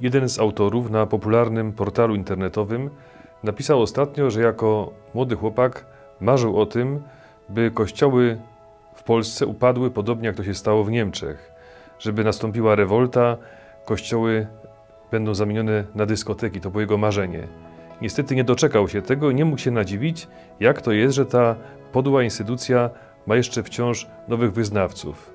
Jeden z autorów na popularnym portalu internetowym napisał ostatnio, że jako młody chłopak marzył o tym, by kościoły w Polsce upadły podobnie jak to się stało w Niemczech, żeby nastąpiła rewolta, kościoły będą zamienione na dyskoteki. To było jego marzenie. Niestety nie doczekał się tego i nie mógł się nadziwić, jak to jest, że ta podła instytucja ma jeszcze wciąż nowych wyznawców.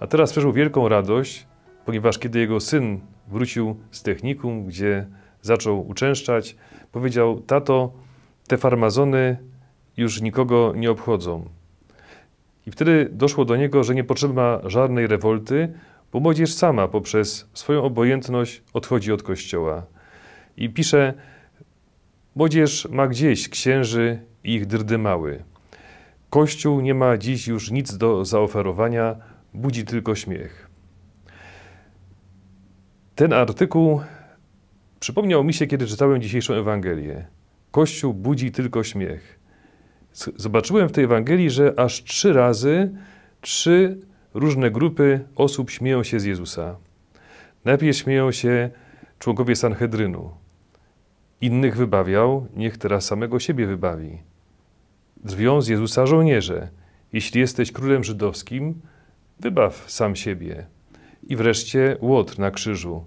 A teraz przeżył wielką radość, ponieważ kiedy jego syn wrócił z technikum, gdzie zaczął uczęszczać, powiedział: Tato, te farmazony już nikogo nie obchodzą. I wtedy doszło do niego, że nie potrzeba żadnej rewolty, bo młodzież sama poprzez swoją obojętność odchodzi od kościoła. I pisze: Młodzież ma gdzieś księży i ich drdymały. Kościół nie ma dziś już nic do zaoferowania, budzi tylko śmiech. Ten artykuł przypomniał mi się, kiedy czytałem dzisiejszą Ewangelię. Kościół budzi tylko śmiech. Zobaczyłem w tej Ewangelii, że aż trzy razy trzy różne grupy osób śmieją się z Jezusa. Najpierw śmieją się członkowie Sanhedrynu. Innych wybawiał, niech teraz samego siebie wybawi. Drwią z Jezusa żołnierze. Jeśli jesteś królem żydowskim, wybaw sam siebie. I wreszcie Łotr na krzyżu.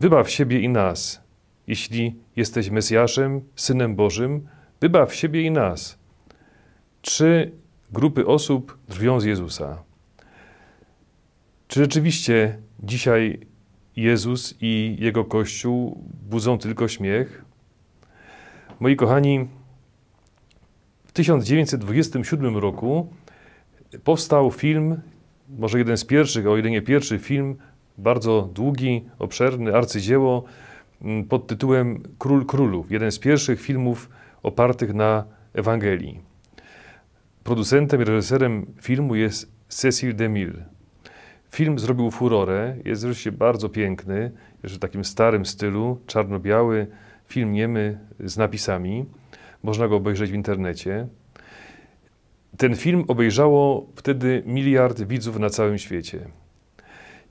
Wybaw siebie i nas. Jeśli jesteś Mesjaszem, Synem Bożym, wybaw siebie i nas. Trzy grupy osób drwią z Jezusa. Czy rzeczywiście dzisiaj Jezus i Jego Kościół budzą tylko śmiech? Moi kochani, w 1927 roku powstał film, może jeden z pierwszych, o ile nie pierwszy film, bardzo długi, obszerny, arcydzieło mm, pod tytułem Król Królów. Jeden z pierwszych filmów opartych na Ewangelii. Producentem i reżyserem filmu jest Cecil DeMille. Film zrobił furorę, jest zresztą bardzo piękny, jeszcze w takim starym stylu, czarno-biały, film niemy z napisami. Można go obejrzeć w internecie. Ten film obejrzało wtedy miliard widzów na całym świecie.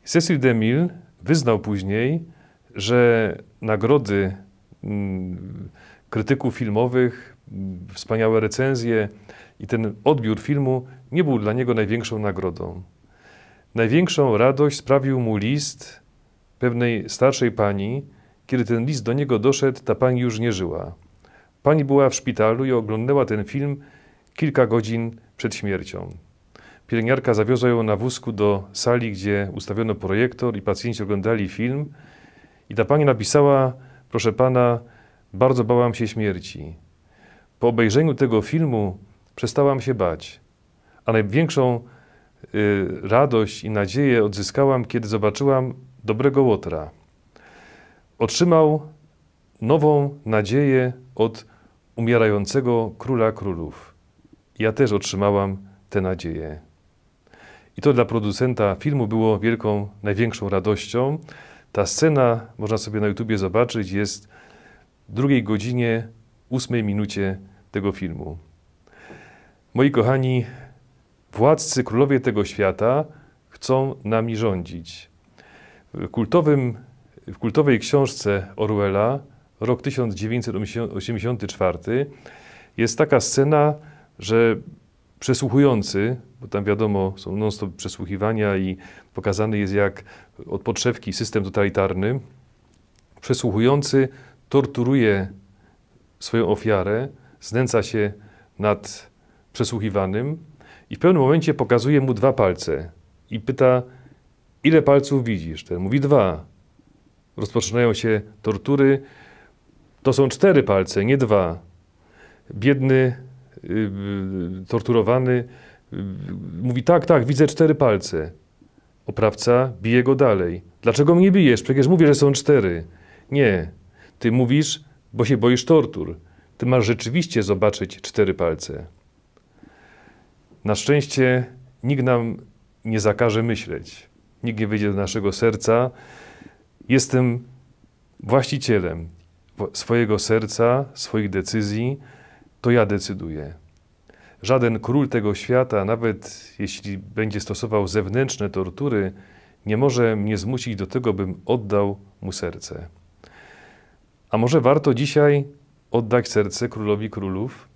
Cecil DeMille wyznał później, że nagrody mm, krytyków filmowych, mm, wspaniałe recenzje i ten odbiór filmu nie był dla niego największą nagrodą. Największą radość sprawił mu list pewnej starszej pani. Kiedy ten list do niego doszedł, ta pani już nie żyła. Pani była w szpitalu i oglądała ten film kilka godzin przed śmiercią. Pielęgniarka zawiozła ją na wózku do sali, gdzie ustawiono projektor i pacjenci oglądali film. I ta pani napisała: Proszę pana, bardzo bałam się śmierci. Po obejrzeniu tego filmu przestałam się bać. A największą y, radość i nadzieję odzyskałam, kiedy zobaczyłam dobrego Łotra. Otrzymał nową nadzieję od umierającego króla królów. Ja też otrzymałam tę nadzieję. I to dla producenta filmu było wielką, największą radością. Ta scena, można sobie na YouTubie zobaczyć, jest w drugiej godzinie, ósmej minucie tego filmu. Moi kochani, władcy, królowie tego świata chcą nami rządzić. W, kultowym, w kultowej książce Orwella, rok 1984, jest taka scena, że przesłuchujący, bo tam wiadomo, są non-stop przesłuchiwania i pokazany jest jak od podszewki system totalitarny, przesłuchujący torturuje swoją ofiarę, znęca się nad przesłuchiwanym i w pewnym momencie pokazuje mu dwa palce i pyta, ile palców widzisz? Ten mówi dwa. Rozpoczynają się tortury. To są cztery palce, nie dwa. Biedny, torturowany yy, mówi, tak, tak, widzę cztery palce. Oprawca bije go dalej. Dlaczego mnie bijesz? Przecież mówię, że są cztery. Nie. Ty mówisz, bo się boisz tortur. Ty masz rzeczywiście zobaczyć cztery palce. Na szczęście nikt nam nie zakaże myśleć. Nikt nie wyjdzie do naszego serca. Jestem właścicielem swojego serca, swoich decyzji. To ja decyduję. Żaden król tego świata, nawet jeśli będzie stosował zewnętrzne tortury, nie może mnie zmusić do tego, bym oddał mu serce. A może warto dzisiaj oddać serce królowi królów?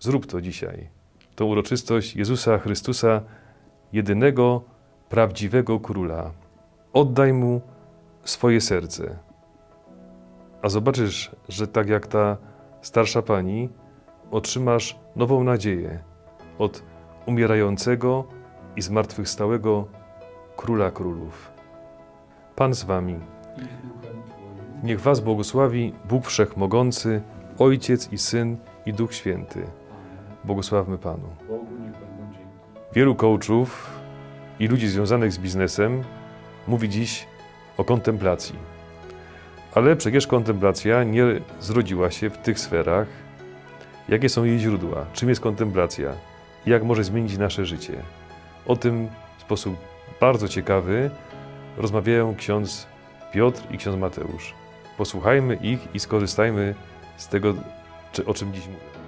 Zrób to dzisiaj. Tą uroczystość Jezusa Chrystusa, jedynego prawdziwego króla. Oddaj mu swoje serce. A zobaczysz, że tak jak ta starsza pani, otrzymasz nową nadzieję od umierającego i zmartwychwstałego Króla Królów. Pan z wami. Niech was błogosławi Bóg Wszechmogący, Ojciec i Syn i Duch Święty. Błogosławmy Panu. Wielu coachów i ludzi związanych z biznesem mówi dziś o kontemplacji. Ale przecież kontemplacja nie zrodziła się w tych sferach. Jakie są jej źródła? Czym jest kontemplacja? Jak może zmienić nasze życie? O tym w sposób bardzo ciekawy rozmawiają ksiądz Piotr i ksiądz Mateusz. Posłuchajmy ich i skorzystajmy z tego, o czym dziś mówią.